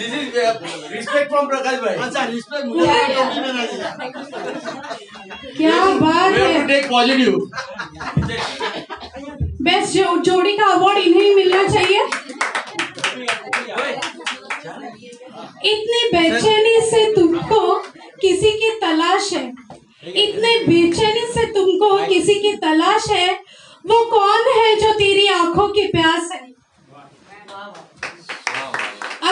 This is uh, respect from Prakash bhai. अच्छा respect मुझे टोपी में नहीं क्या बात है? take positive. बेस्ट जो, जोड़ी का अवार्ड इन्हें ही मिलना चाहिए। इतनी बेचैनी से तुमको किसी की तलाश है। इतने बेचैनी से तुमको किसी की तलाश है। वो कौन है जो तेरी आँखों की प्यास है?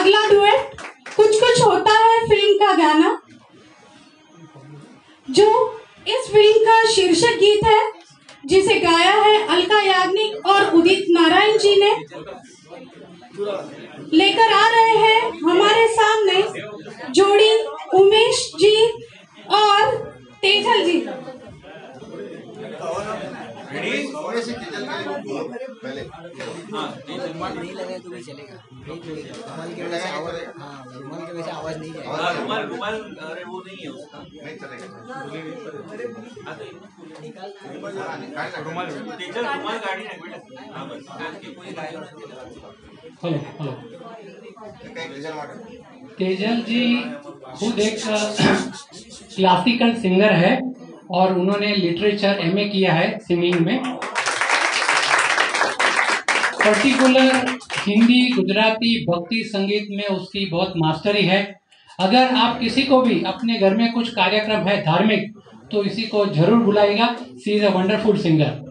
अगला डुएट कुछ कुछ होता है फ़िल्म का गाना, जो इस फ़िल्म का शीर्षक गीत है, जिसे गाया है अलका याग्निक और उदित नारायण जी ने। लेकर आ रहे हैं हमारे सामने जोड़ी उमेश जी और तेजल जी। पहले। नहीं लगे तो भी चलेगा। रुमाल की वजह से आवाज़ हाँ रुमाल की वजह से आवाज़ नहीं जाएगा। रुमाल रुमाल अरे वो नहीं है उसका। नहीं चलेगा। रुमाल तेजल रुमाल गाड़ी है बेटा हाँ बस। आपके कोई हेलो हेलो। कहीं डीजल वाटर। तेजल जी खुद एक क्लासिकल सिंगर है और उन्होंने लिटरेचर एमए किया है सिंगिंग में। पर्टिकुलर हिंदी, गुजराती, भक्ति, संगीत में उसकी बहुत मास्टरी है। अगर आप किसी को भी, अपने घर में कुछ कार्यक्रम है धार्मिक तो इसी को ज़रूर बुलाएगा she is a wonderful singer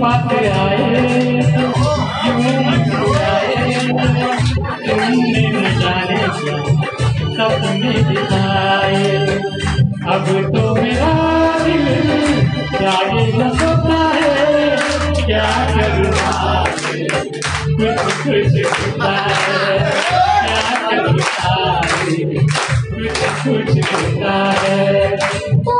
तुम आए तुमने न जाने क्या सपने दिखाए अब तो मेरा दिल जागे न सोता है क्या करूँ कुछ होता है क्या करूँ कुछ होता है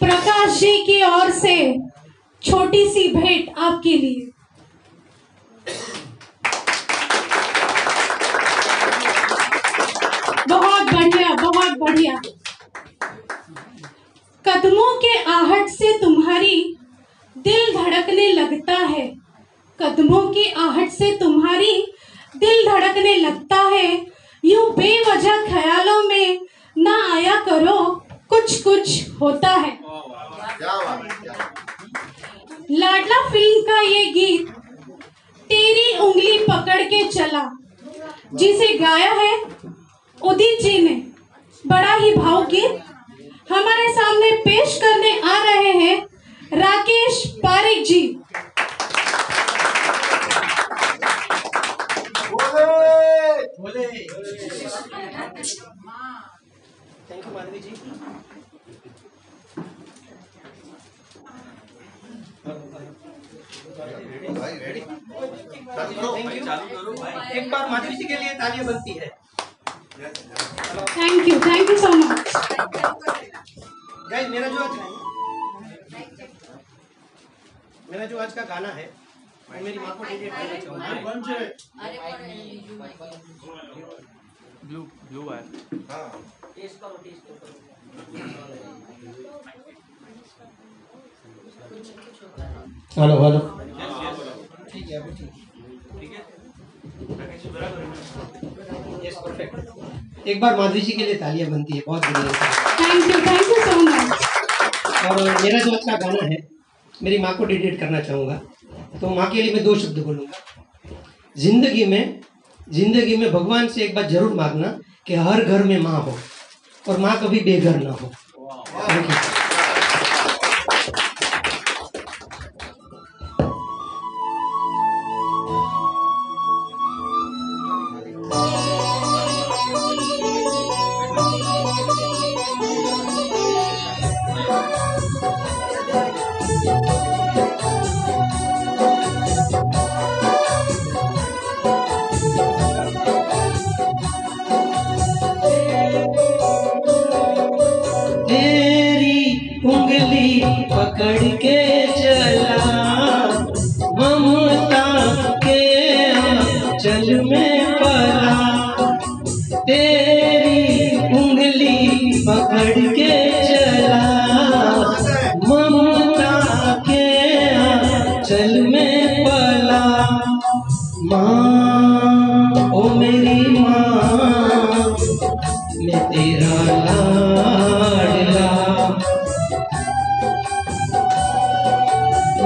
प्रकाश जी की ओर से छोटी सी भेंट आपके लिए। बहुत बढ़िया बहुत बढ़िया। के आहट से तुम्हारी दिल धड़कने लगता है। कदमों की आहट से तुम्हारी दिल धड़कने लगता है। यूँ बेवजह ख्यालों में ना आया करो कुछ कुछ होता है। लाडला फ़िल्म का ये गीत तेरी उंगली पकड़ के चला। जिसे गाया है उदित जी ने। बड़ा ही भाव गीत हमारे सामने पेश करने आ रहे हैं राकेश पारिक जी। बोले। थैंक यू माधवी जी भाई रेडी चालू करो भाई चालू करो। भाई एक बार माधवी जी के लिए तालियाँ बनती है। Thank you thank you so much मेरा आज का गाना है वो मेरी माँ को डेडिकेट करना चाहूँगा। ब्लू ब्लू है। हाँ। Hello hello. ठीक है ठीक। ठीक है? यस परफेक्ट एक बार माधुरी जी के लिए तालियाँ बनती है बहुत बढ़िया। Thank you thank you so much और मेरा जो का गाना है मेरी माँ को डेडिकेट करना चाहूँगा तो माँ के लिए मैं दो शब्द बोलूँगा। ज़िंदगी में ज़िंदगी में भगवान से एक बात ज़रूर मांगना कि हर घर में माँ हो और माँ कभी बेघर ना हो। थैंक यू चल में पला तेरी उंगली पकड़ के चला। ममता के चल में पला। माँ, ओ मेरी माँ, मैं तेरा लाडला।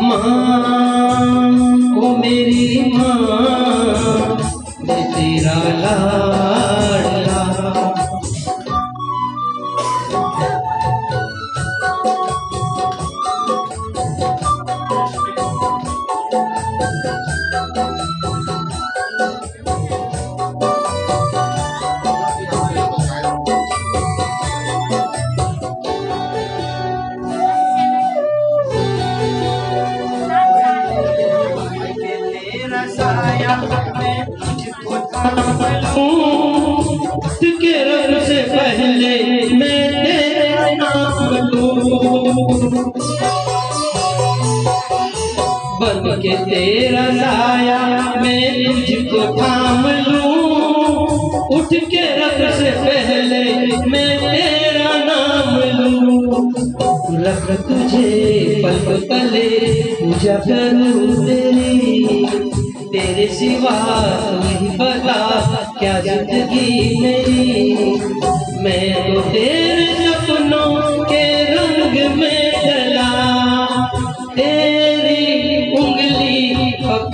माँ तेरा तेरा साया मैं तुझको थाम लूँ। उठ के रब से पहले मैं तेरा नाम लूँ। रख तुझे पल पले, पूजा करूँ तेरी। तेरे सिवा तू ही बता, क्या ज़िंदगी मेरी? मैं तो तेरे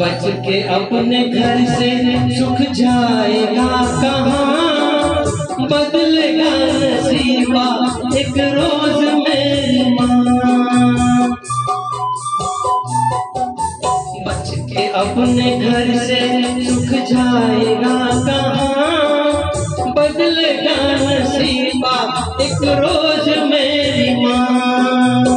बच के अपने घर से सुख जाएगा कहाँ? बदलेगा नसीबा एक रोज अपने घर से सुख जाएगा कहाँ? बदलेगा नसीबा एक रोज मेरी माँ।